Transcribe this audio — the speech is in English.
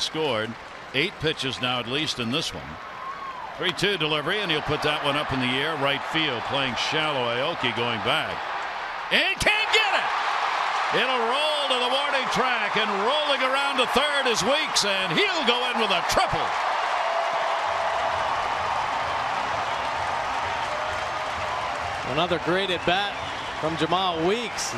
scored. Eight pitches now at least in this one. 3 2 delivery, and he'll put that one up in the air. Right field, playing shallow. Aoki going back. And can't get it! It'll roll to the warning track, and rolling around to third is Weeks, and he'll go in with a triple. Another great at bat from Jemile Weeks.